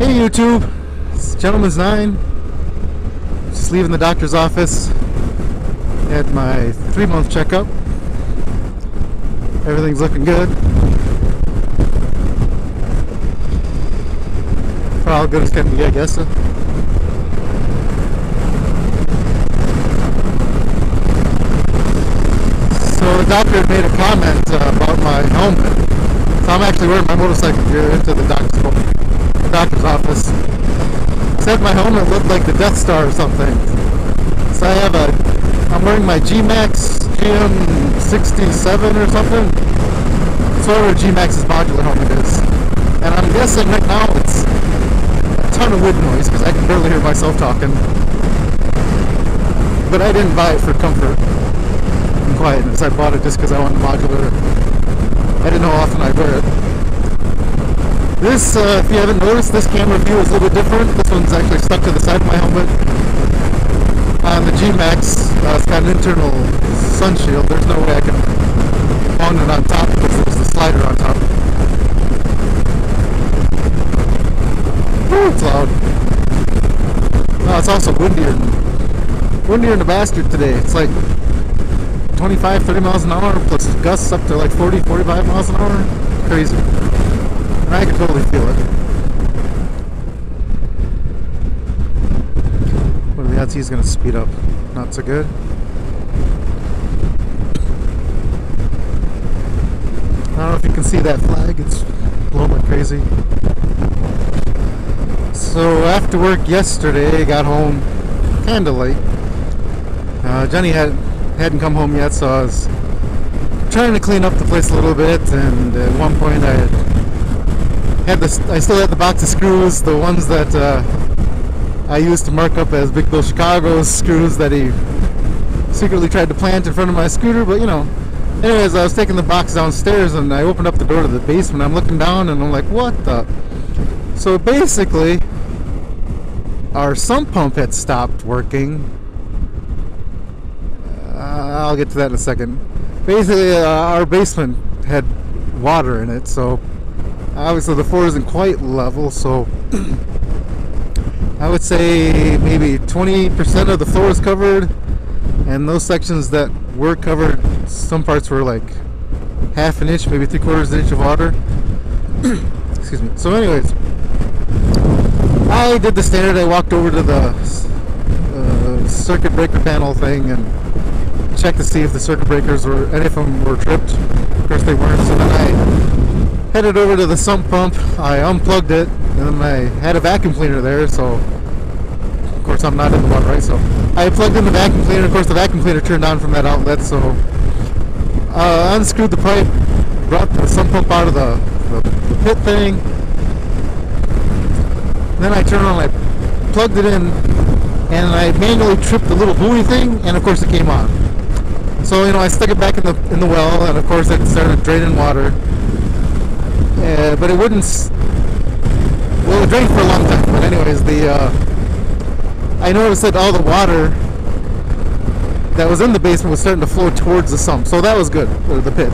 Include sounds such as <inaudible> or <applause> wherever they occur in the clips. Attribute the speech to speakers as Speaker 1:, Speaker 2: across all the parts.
Speaker 1: Hey YouTube, it's Gentleman's Nine. Just leaving the doctor's office. Had my three month checkup. Everything's looking good. For good as can be, I guess. So the doctor made a comment uh, about my helmet. So I'm actually wearing my motorcycle gear into the doctor's, doctor's office. Said my helmet looked like the Death Star or something. So I have a, I'm wearing my G-Max GM67 or something. It's whatever G-Max's modular helmet is. And I'm guessing right now it's a ton of wind noise because I can barely hear myself talking. But I didn't buy it for comfort and quietness. I bought it just because I wanted modular. I didn't know how often I'd wear it. This, uh, if you haven't noticed, this camera view is a little bit different. This one's actually stuck to the side of my helmet. On the G-Max, uh, it's got an internal sun shield. There's no way I can mount it on top because there's the slider on top. Ooh, it's loud. No, it's also windier. Windier than the bastard today. It's like 25, 30 miles an hour, plus gusts up to like 40, 45 miles an hour. Crazy. I can totally feel it. What are the odds he's going to speed up? Not so good. I don't know if you can see that flag. It's blowing like crazy. So after work yesterday, I got home kind of late. Uh, Jenny had hadn't come home yet, so I was trying to clean up the place a little bit. And at one point, I had the I still had the box of screws, the ones that uh, I used to mark up as Big Bill Chicago's screws that he secretly tried to plant in front of my scooter. But you know, anyways, I was taking the box downstairs, and I opened up the door to the basement. I'm looking down, and I'm like, what the? So basically, our sump pump had stopped working uh, I'll get to that in a second. Basically, uh, our basement had water in it, so obviously the floor isn't quite level. So I would say maybe 20% of the floor is covered, and those sections that were covered, some parts were like half an inch, maybe three quarters of an inch of water. <clears throat> Excuse me. So, anyways, I did the standard. I walked over to the uh, circuit breaker panel thing and checked to see if the circuit breakers were any of them were tripped. Of course they weren't. So then I headed over to the sump pump. I unplugged it, and then I had a vacuum cleaner there. So of course I'm not in the one, right? So I plugged in the vacuum cleaner. Of course the vacuum cleaner turned on from that outlet. So uh, unscrewed the pipe, brought the sump pump out of the, the, the pit thing. Then I turned on, I plugged it in, and I manually tripped the little buoy thing, and of course it came on. So you know, I stuck it back in the in the well, and of course it started draining water. Uh, but it wouldn't. Well, it for a long time. But anyways, the uh, I noticed that all the water that was in the basement was starting to flow towards the sump, so that was good. Or the pit.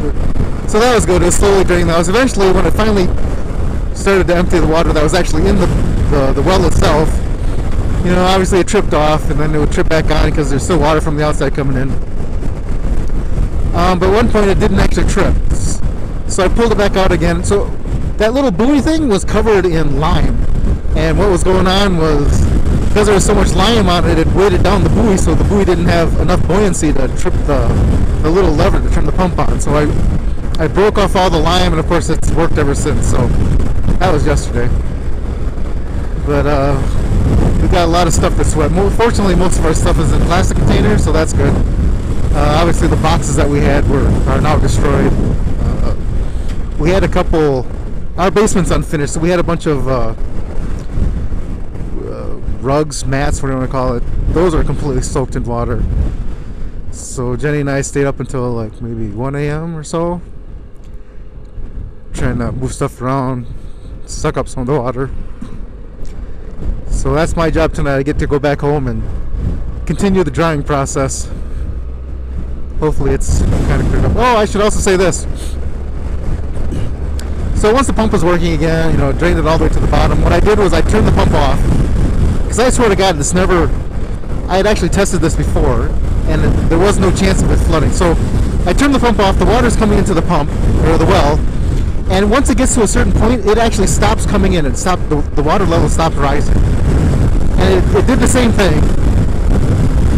Speaker 1: So that was good. It was slowly draining. That was eventually when it finally started to empty the water that was actually in the the, the well itself. You know, obviously it tripped off, and then it would trip back on because there's still water from the outside coming in. Um, but at one point it didn't actually trip. So I pulled it back out again. So that little buoy thing was covered in lime. And what was going on was because there was so much lime on it, it weighted down the buoy, so the buoy didn't have enough buoyancy to trip the, the little lever to turn the pump on. So I I broke off all the lime, and of course it's worked ever since. So that was yesterday. But uh, we got a lot of stuff that's wet. Fortunately, most of our stuff is in plastic containers, so that's good. Uh, obviously, the boxes that we had were are now destroyed. Uh, we had a couple. Our basement's unfinished, so we had a bunch of uh, uh rugs, mats, whatever you want to call it. Those are completely soaked in water. So Jenny and I stayed up until like maybe 1 a.m. or so, trying to move stuff around, suck up some of the water. So that's my job tonight. I get to go back home and continue the drying process hopefully it's kind of cleared up. Oh, I should also say this. So once the pump was working again, you know, drained it all the way to the bottom. What I did was I turned the pump off because I swear to God, this never. I had actually tested this before, and it, there was no chance of it flooding. So I turned the pump off. The water's coming into the pump or the well, and once it gets to a certain point, it actually stops coming in. It stopped. The, the water level stops rising, and it, it did the same thing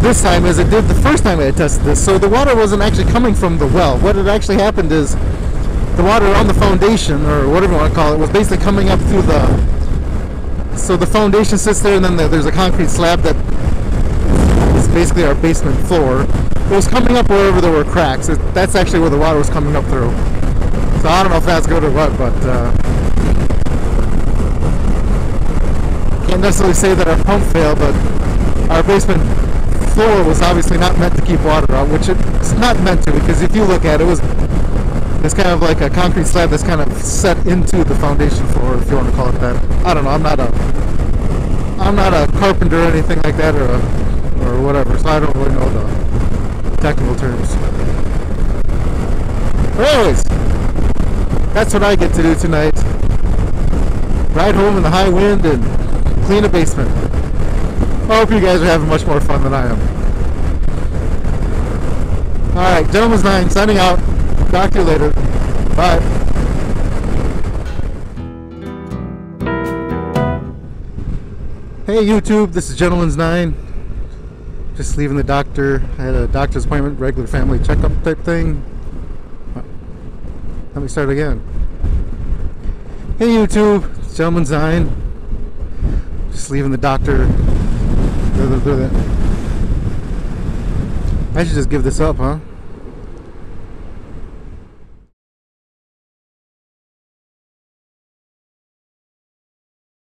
Speaker 1: this time as it did the first time I tested this. So the water wasn't actually coming from the well. What had actually happened is the water on the foundation, or whatever you want to call it, was basically coming up through the. So the foundation sits there, and then there's a concrete slab that is basically our basement floor. It was coming up wherever there were cracks. It, that's actually where the water was coming up through. So I don't know if that's good or what, but uh, can't necessarily say that our pump failed, but our basement floor was obviously not meant to keep water out, which it's not meant to because if you look at it, it was it's kind of like a concrete slab that's kind of set into the foundation floor, if you want to call it that. I don't know. I'm not a I'm not a carpenter or anything like that, or a, or whatever, so I don't really know the technical terms. But anyways, that's what I get to do tonight. Ride home in the high wind and clean a basement. I hope you guys are having much more fun than I am. Alright, Gentleman's Nine signing out. Talk to you later. Bye. Hey YouTube, this is Gentleman's Nine. Just leaving the doctor. I had a doctor's appointment, regular family checkup type thing. Let me start again. Hey YouTube, it's Gentleman's Nine. Just leaving the doctor. I should just give this up, huh?